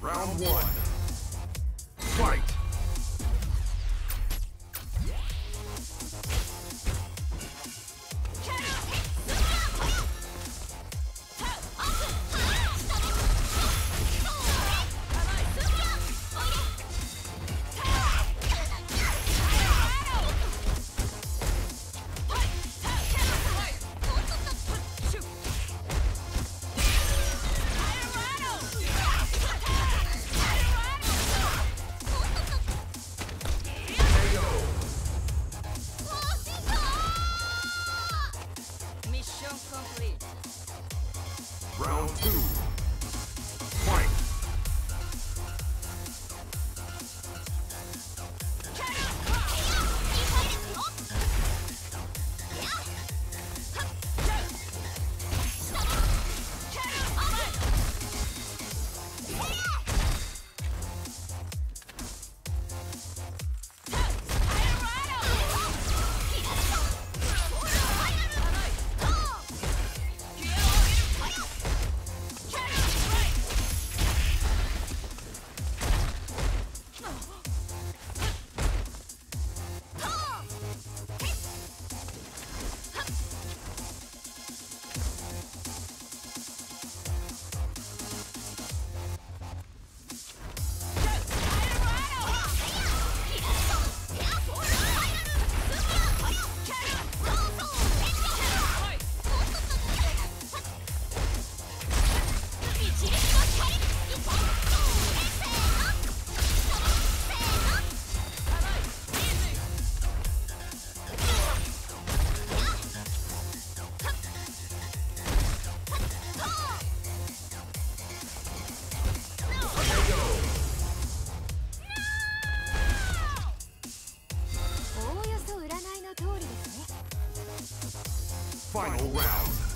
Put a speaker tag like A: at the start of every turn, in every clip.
A: Round one. Fight! Two. Final round.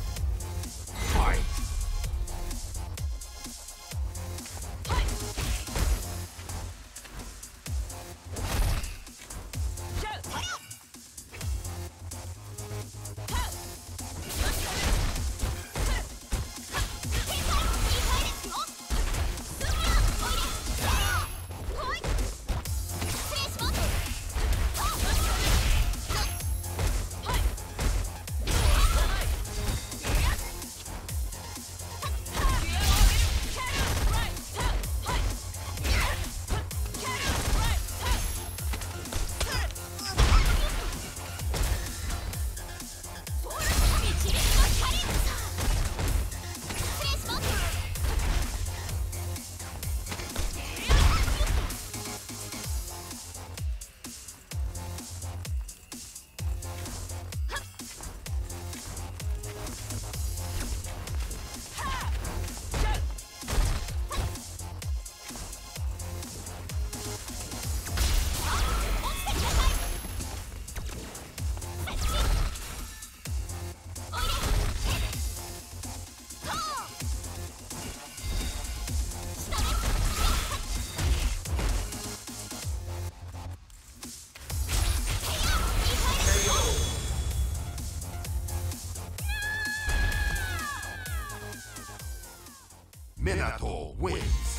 A: Minato wins.